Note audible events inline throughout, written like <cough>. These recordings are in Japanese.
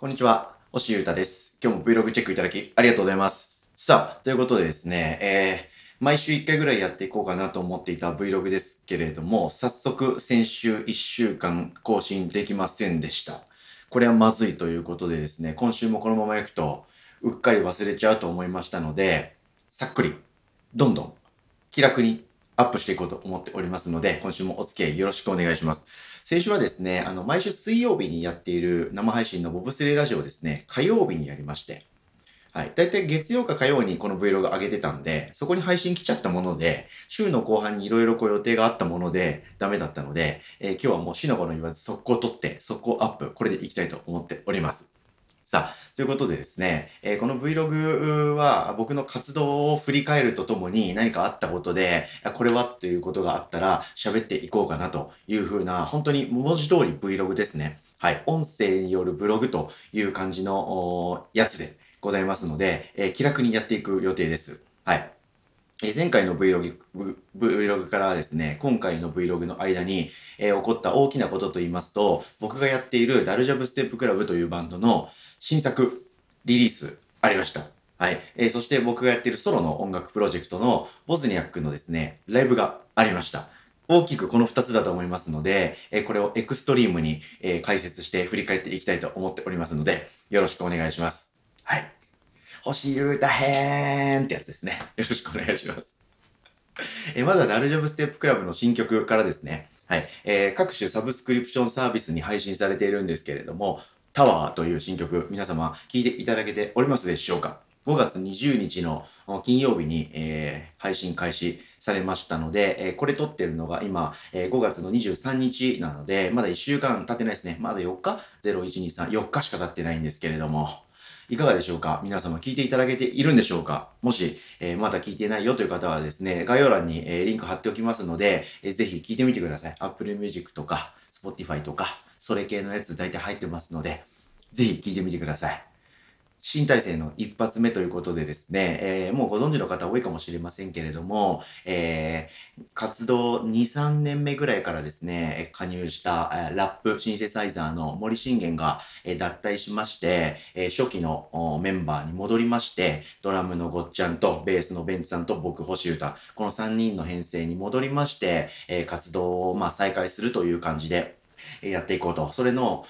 こんにちは、星優太です。今日も Vlog チェックいただきありがとうございます。さあ、ということでですね、えー、毎週1回ぐらいやっていこうかなと思っていた Vlog ですけれども、早速先週1週間更新できませんでした。これはまずいということでですね、今週もこのまま行くと、うっかり忘れちゃうと思いましたので、さっくり、どんどん、気楽にアップしていこうと思っておりますので、今週もお付き合いよろしくお願いします。先週はですね、あの、毎週水曜日にやっている生配信のボブスレーラジオをですね、火曜日にやりまして、はい。だいたい月曜か火曜にこの Vlog 上げてたんで、そこに配信来ちゃったもので、週の後半にいろいろこう予定があったもので、ダメだったので、えー今日はもう死の子の言わず速攻撮って、速攻アップ、これでいきたいと思っております。さあ、ということでですね、えーこの Vlog は僕の活動を振り返るとともに何かあったことで、これはっていうことがあったら喋っていこうかなというふうな、本当に文字通り Vlog ですね。はい。音声によるブログという感じのやつでございますので、えー気楽にやっていく予定です。はい。え前回の Vlog, Vlog からですね、今回の Vlog の間に、えー起こった大きなことと言いますと、僕がやっているダルジャブステップクラブというバンドの新作リリースありました。はい。えーそして僕がやっているソロの音楽プロジェクトのボズニャックのですね、ライブがありました。大きくこの2つだと思いますので、えーこれをエクストリームに、え解説して振り返っていきたいと思っておりますので、よろしくお願いします。はい。星優太編ってやつですね。よろしくお願いします。<laughs> えーまずはダルジャブステップクラブの新曲からですね。はい。えー各種サブスクリプションサービスに配信されているんですけれども、タワーという新曲、皆様聴いていただけておりますでしょうか ?5 月20日のお金曜日に、えー配信開始されましたので、えーこれ撮ってるのが今、えー5月の23日なので、まだ1週間経ってないですね。まだ4日 ?0123、4日しか経ってないんですけれども、いかがでしょうか？皆様聞いていただけているんでしょうか？もし、えーまだ聞いてないよという方はですね、概要欄に、えーリンク貼っておきますので、えーぜひ聞いてみてください。Apple Music とか、Spotify とか、それ系のやつ大体入ってますので、ぜひ聞いてみてください。新体制の一発目ということでですね、えーもうご存知の方多いかもしれませんけれども、えー活動2、3年目ぐらいからですね、加入した、ラップシンセサイザーの森信玄が、脱退しまして、初期のメンバーに戻りまして、ドラムのごっちゃんと、ベースのベンツさんと僕、星歌、この3人の編成に戻りまして、活動をま再開するという感じで、やっていこうと。それの、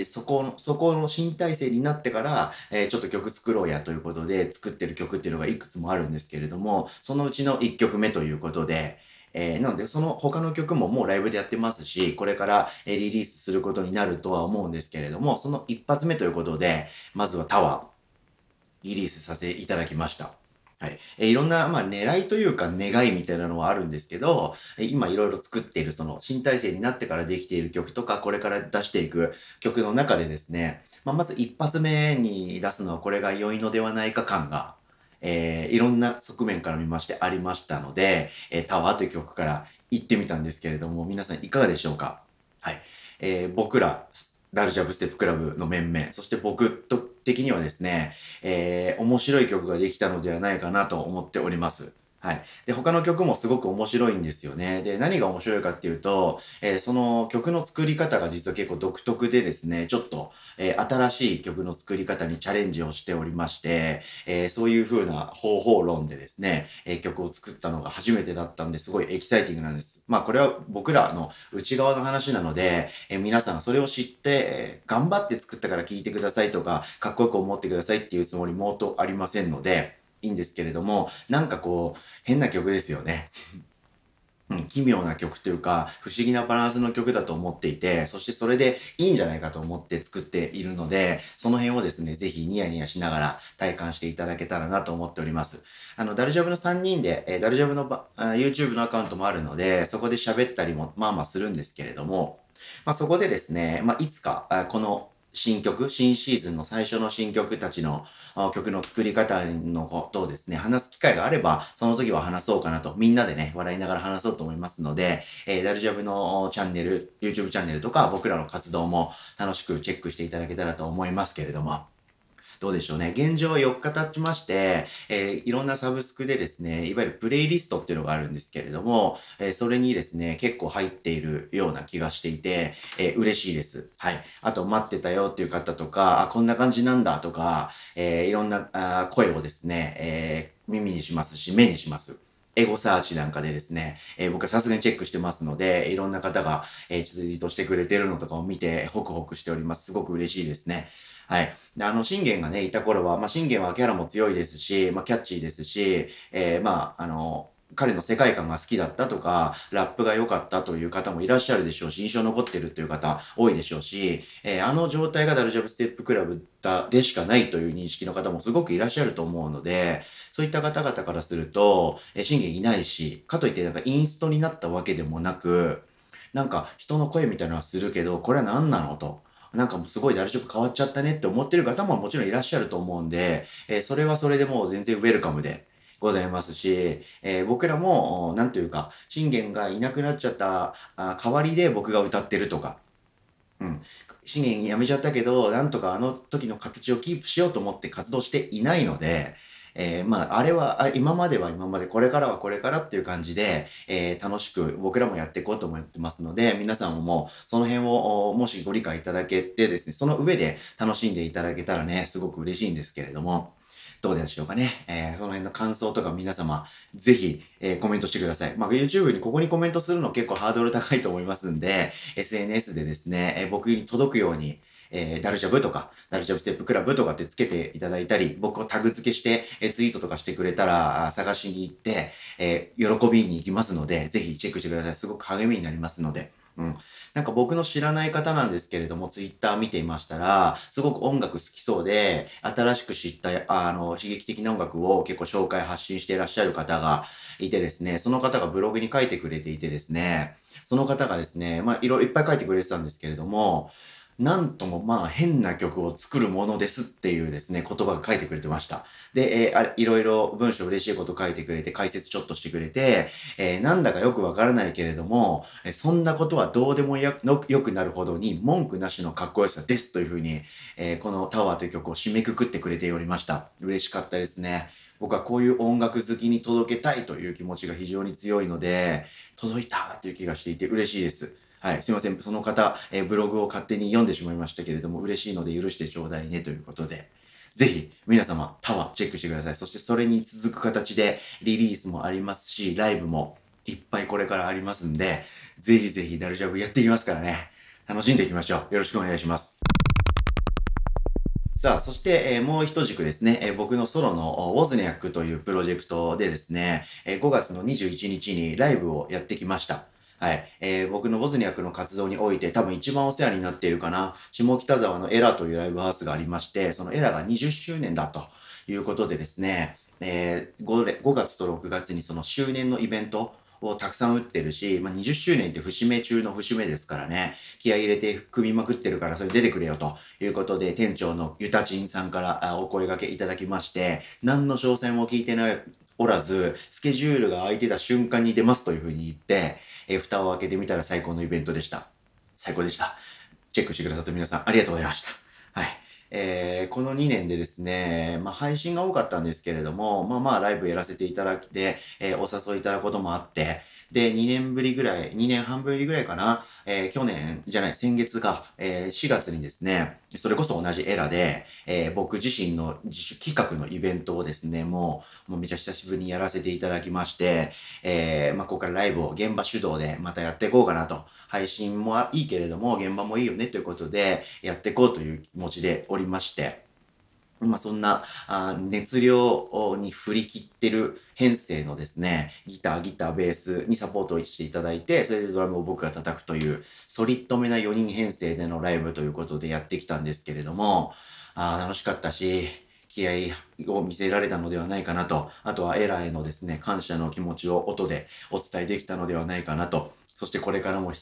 でそこの、そこの新体制になってから、えーちょっと曲作ろうやということで作ってる曲っていうのがいくつもあるんですけれども、そのうちの1曲目ということで、えーなので、その他の曲ももうライブでやってますし、これから、えリリースすることになるとは思うんですけれども、その一発目ということで、まずはタワー、リリースさせていただきました。はい。えいろんな、まあ、狙いというか願いみたいなのはあるんですけど、え今いろいろ作っている、その、新体制になってからできている曲とか、これから出していく曲の中でですね、まあ、まず一発目に出すのはこれが良いのではないか感が、えーいろんな側面から見ましてありましたので、えータワーという曲から行ってみたんですけれども、皆さんいかがでしょうか？はい。えー僕ら、ダルジャブステップクラブの面々、そして僕と的にはですね、えー面白い曲ができたのではないかなと思っております。はい。で、他の曲もすごく面白いんですよね。で、何が面白いかっていうと、えーその曲の作り方が実は結構独特でですね、ちょっと、えー新しい曲の作り方にチャレンジをしておりまして、えーそういう風な方法論でですね、え曲を作ったのが初めてだったんですごいエキサイティングなんです。まあこれは僕らの内側の話なので、え皆さんそれを知って、え頑張って作ったから聴いてくださいとか、かっこよく思ってくださいっていうつもりもとありませんので、いいんですけれども、なんかこう、変な曲ですよね。<laughs> うん、奇妙な曲というか、不思議なバランスの曲だと思っていて、そしてそれでいいんじゃないかと思って作っているので、その辺をですね、ぜひニヤニヤしながら体感していただけたらなと思っております。あの、ダルジャブの3人で、えーダルジャブのばあ YouTube のアカウントもあるので、そこで喋ったりもまあまあするんですけれども、まあそこでですね、まあいつか、あこの新曲、新シーズンの最初の新曲たちの曲の作り方のことをですね、話す機会があれば、その時は話そうかなと、みんなでね、笑いながら話そうと思いますので、えーダルジャブのチャンネル、YouTube チャンネルとか、僕らの活動も楽しくチェックしていただけたらと思いますけれども、どうでしょうね。現状4日経ちまして、えー、いろんなサブスクでですね、いわゆるプレイリストっていうのがあるんですけれども、えー、それにですね、結構入っているような気がしていて、えー、嬉しいです。はい。あと、待ってたよっていう方とか、あ、こんな感じなんだとか、え、いろんなあ声をですね、え、耳にしますし、目にします。エゴサーチなんかでですね、えー、僕はさすがにチェックしてますので、いろんな方が、えー、ツイートしてくれてるのとかを見て、ホクホクしております。すごく嬉しいですね。はい。で、あの、信玄がね、いた頃は、まあ、信玄はキャラも強いですし、まあ、キャッチーですし、えー、まあ、あの、彼の世界観が好きだったとか、ラップが良かったという方もいらっしゃるでしょうし、印象残ってるという方多いでしょうし、えー、あの状態がダルジャブステップクラブだでしかないという認識の方もすごくいらっしゃると思うので、そういった方々からすると、えー、信玄いないし、かといってなんかインストになったわけでもなく、なんか人の声みたいなのはするけど、これは何なのと。なんかもうすごいダルジャブ変わっちゃったねって思ってる方ももちろんいらっしゃると思うんで、えー、それはそれでもう全然ウェルカムで、ございますし、えー、僕らも、なんというか、信玄がいなくなっちゃったあ代わりで僕が歌ってるとか、うん。信玄辞めちゃったけど、なんとかあの時の形をキープしようと思って活動していないので、えー、まあ、あれは、今までは今まで、これからはこれからっていう感じで、えー、楽しく僕らもやっていこうと思ってますので、皆さんもその辺を、もしご理解いただけてですね、その上で楽しんでいただけたらね、すごく嬉しいんですけれども、どうでしょうかね。えー、その辺の感想とか皆様、ぜひ、えー、コメントしてください。まあ、YouTube にここにコメントするの結構ハードル高いと思いますんで、SNS でですね、えー、僕に届くように、えー、ダルジャブとか、ダルジャブステップクラブとかってつけていただいたり、僕をタグ付けして、えー、ツイートとかしてくれたら、探しに行って、えー、喜びに行きますので、ぜひチェックしてください。すごく励みになりますので。うん。なんか僕の知らない方なんですけれども、ツイッター見ていましたら、すごく音楽好きそうで、新しく知った、あの、刺激的な音楽を結構紹介発信していらっしゃる方がいてですね、その方がブログに書いてくれていてですね、その方がですね、まあ、いろいろいっぱい書いてくれてたんですけれども、なんともまあ変な曲を作るものですっていうですね、言葉が書いてくれてました。で、えー、あいろいろ文章嬉しいこと書いてくれて、解説ちょっとしてくれて、えー、なんだかよくわからないけれども、え、そんなことはどうでもよくなるほどに文句なしのかっこよさですというふうに、えー、このタワーという曲を締めくくってくれておりました。嬉しかったですね。僕はこういう音楽好きに届けたいという気持ちが非常に強いので、届いたという気がしていて嬉しいです。はい、すいません。その方、えー、ブログを勝手に読んでしまいましたけれども、嬉しいので許してちょうだいねということで、ぜひ皆様タワーチェックしてください。そしてそれに続く形でリリースもありますし、ライブもいっぱいこれからありますんで、ぜひぜひダルジャブやっていきますからね。楽しんでいきましょう。よろしくお願いします。さあ、そして、えー、もう一軸ですね、えー、僕のソロのウォズニャックというプロジェクトでですね、えー、5月の21日にライブをやってきました。はい。えー、僕のボズニアックの活動において多分一番お世話になっているかな。下北沢のエラというライブハウスがありまして、そのエラが20周年だということでですね、えー、5, 5月と6月にその周年のイベントをたくさん打ってるし、まあ、20周年って節目中の節目ですからね、気合入れて組みまくってるからそれ出てくれよということで、店長のゆたちんさんからお声掛けいただきまして、何の詳細も聞いてないおらず、スケジュールが空いてた瞬間に出ますというふうに言って、えー、蓋を開けてみたら最高のイベントでした。最高でした。チェックしてくださった皆さんありがとうございました。はい。えー、この2年でですね、まあ配信が多かったんですけれども、まあまあライブやらせていただいて、えー、お誘いいただくこともあって、で、2年ぶりぐらい、2年半ぶりぐらいかな、えー、去年、じゃない、先月か、えー、4月にですね、それこそ同じエラで、えー、僕自身の自主企画のイベントをですね、もう、もうめちゃ久しぶりにやらせていただきまして、えー、まあ、ここからライブを現場主導でまたやっていこうかなと。配信もいいけれども、現場もいいよねということで、やっていこうという気持ちでおりまして、まあ、そんなあ熱量に振り切ってる編成のですね、ギター、ギター、ベースにサポートしていただいて、それでドラムを僕が叩くという、ソリッドめな4人編成でのライブということでやってきたんですけれども、あ楽しかったし、気合を見せられたのではないかなと、あとはエラーへのですね、感謝の気持ちを音でお伝えできたのではないかなと、そしてこれからも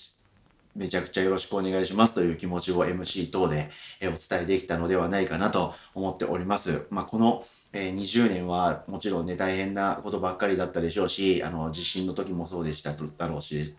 めちゃくちゃよろしくお願いしますという気持ちを MC 等でお伝えできたのではないかなと思っております。まあ、この20年はもちろんね、大変なことばっかりだったでしょうし、あの、地震の時もそうでしただろうし、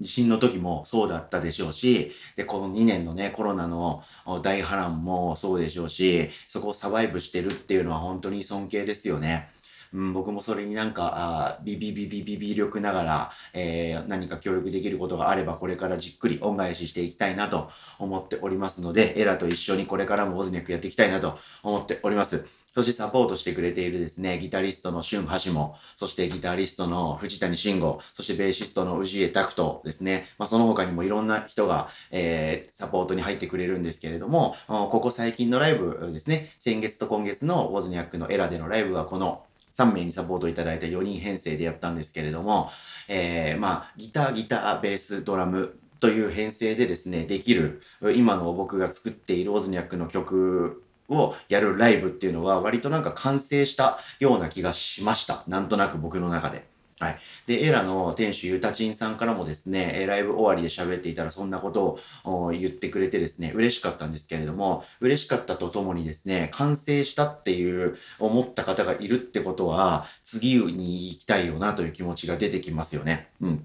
地震の時もそうだったでしょうし、で、この2年のね、コロナの大波乱もそうでしょうし、そこをサバイブしてるっていうのは本当に尊敬ですよね。うん、僕もそれになんか、あビビビビビビ力ながら、えー、何か協力できることがあれば、これからじっくり恩返ししていきたいなと思っておりますので、エラと一緒にこれからもオズニャクやっていきたいなと思っております。そしてサポートしてくれているですね、ギタリストのシュン・ハシモ、そしてギタリストの藤谷慎吾、そしてベーシストの氏家拓人ですね。まあ、その他にもいろんな人が、えー、サポートに入ってくれるんですけれども、ここ最近のライブですね、先月と今月のウォズニャックのエラでのライブはこの3名にサポートいただいた4人編成でやったんですけれども、えー、まあ、ギター、ギター、ベース、ドラムという編成でですね、できる、今の僕が作っているオズニャックの曲をやるライブっていうのは割となんか完成したような気がしました。なんとなく僕の中で。はい。で、エラの店主ゆたちんさんからもですね、ライブ終わりで喋っていたらそんなことを言ってくれてですね、嬉しかったんですけれども、嬉しかったとともにですね、完成したっていう思った方がいるってことは、次に行きたいよなという気持ちが出てきますよね。うん。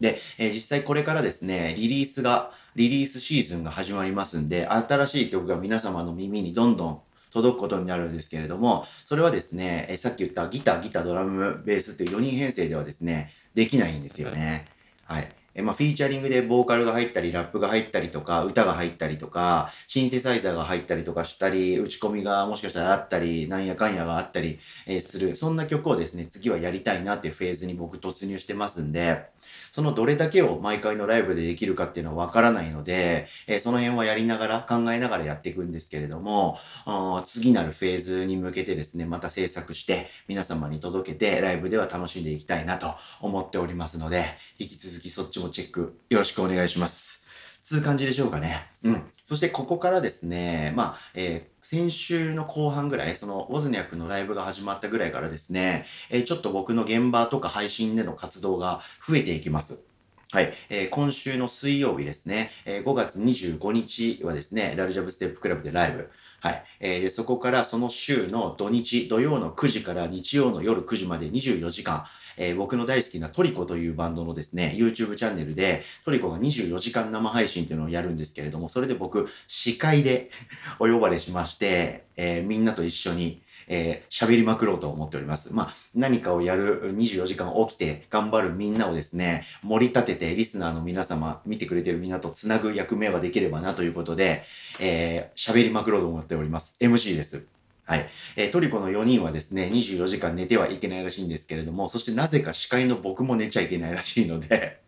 で、えー、実際これからですね、リリースが、リリースシーズンが始まりますんで、新しい曲が皆様の耳にどんどん届くことになるんですけれども、それはですね、えさっき言ったギター、ギター、ドラム、ベースっていう4人編成ではですね、できないんですよね。はい。えまあ、フィーチャリングでボーカルが入ったり、ラップが入ったりとか、歌が入ったりとか、シンセサイザーが入ったりとかしたり、打ち込みがもしかしたらあったり、なんやかんやがあったり、え、する。そんな曲をですね、次はやりたいなっていうフェーズに僕突入してますんで、そのどれだけを毎回のライブでできるかっていうのはわからないので、えー、その辺はやりながら、考えながらやっていくんですけれども、次なるフェーズに向けてですね、また制作して皆様に届けてライブでは楽しんでいきたいなと思っておりますので、引き続きそっちもチェックよろしくお願いします。つう感じでしょうかね。うん。そしてここからですね、まあ、えー、先週の後半ぐらい、その、ウォズニャクのライブが始まったぐらいからですね、えー、ちょっと僕の現場とか配信での活動が増えていきます。はい。えー、今週の水曜日ですね、えー、5月25日はですね、ダルジャブステップクラブでライブ。はい。えー、そこからその週の土日、土曜の9時から日曜の夜9時まで24時間、えー、僕の大好きなトリコというバンドのですね、YouTube チャンネルで、トリコが24時間生配信っていうのをやるんですけれども、それで僕、司会で <laughs> お呼ばれしまして、えー、みんなと一緒に、えー、喋りまくろうと思っております。まあ、何かをやる24時間起きて頑張るみんなをですね、盛り立ててリスナーの皆様、見てくれてるみんなと繋ぐ役目ができればなということで、えー、喋りまくろうと思っております。MC です。はい。えー、トリコの4人はですね、24時間寝てはいけないらしいんですけれども、そしてなぜか司会の僕も寝ちゃいけないらしいので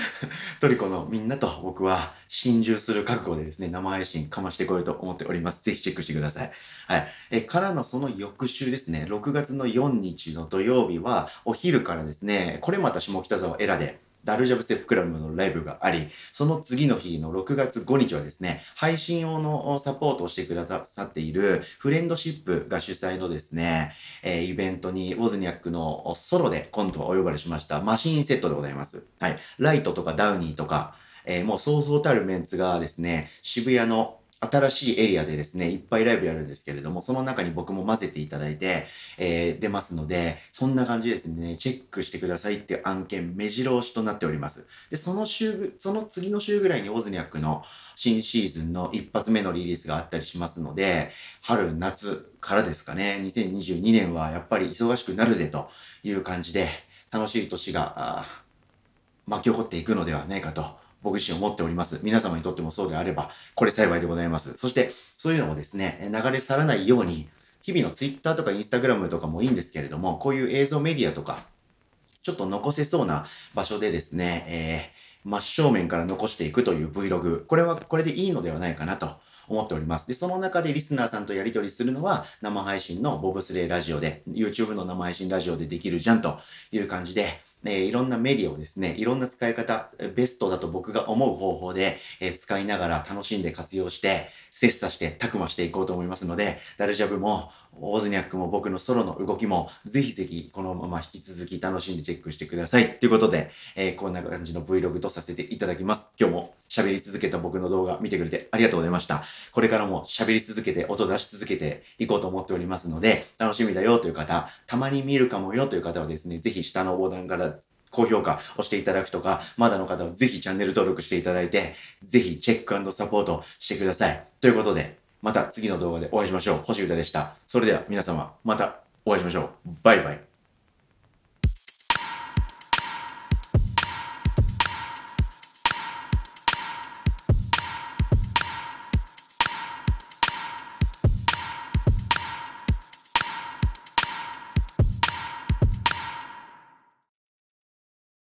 <laughs> トリコのみんなと僕は心中する覚悟でですね、生配信かましてこようと思っております。ぜひチェックしてください。はい。え、からのその翌週ですね、6月の4日の土曜日は、お昼からですね、これまた下北沢エラで、ダルジャブステップクラブのライブがあり、その次の日の6月5日はですね、配信用のサポートをしてくださっているフレンドシップが主催のですね、えー、イベントにウォズニャックのソロで今度はお呼ばれしましたマシンセットでございます。はい。ライトとかダウニーとか、えー、もうそうそうたるメンツがですね、渋谷の新しいエリアでですね、いっぱいライブやるんですけれども、その中に僕も混ぜていただいて、えー、出ますので、そんな感じですね、チェックしてくださいっていう案件、目白押しとなっております。で、その週、その次の週ぐらいにオズニャックの新シーズンの一発目のリリースがあったりしますので、春、夏からですかね、2022年はやっぱり忙しくなるぜという感じで、楽しい年が巻き起こっていくのではないかと僕自身思っております。皆様にとってもそうであれば、これ幸いでございます。そして、そういうのもですね、流れ去らないように、日々の Twitter とか Instagram とかもいいんですけれども、こういう映像メディアとか、ちょっと残せそうな場所でですね、えー、真正面から残していくという Vlog、これはこれでいいのではないかなと思っております。で、その中でリスナーさんとやり取りするのは生配信のボブスレーラジオで、YouTube の生配信ラジオでできるじゃんという感じで、えー、いろんなメディアをですね、いろんな使い方、ベストだと僕が思う方法で、えー、使いながら楽しんで活用して、切磋して、たくましていこうと思いますので、ダルジャブも、オーズニャックも僕のソロの動きも、ぜひぜひこのまま引き続き楽しんでチェックしてください。ということで、えー、こんな感じの Vlog とさせていただきます。今日も喋り続けた僕の動画見てくれてありがとうございました。これからも喋り続けて、音出し続けていこうと思っておりますので、楽しみだよという方、たまに見るかもよという方はですね、ぜひ下のボタンから高評価押していただくとか、まだの方はぜひチャンネル登録していただいて、ぜひチェックサポートしてください。ということで、また次の動画でお会いしましょう。星歌でした。それでは皆様、またお会いしましょう。バイバイ。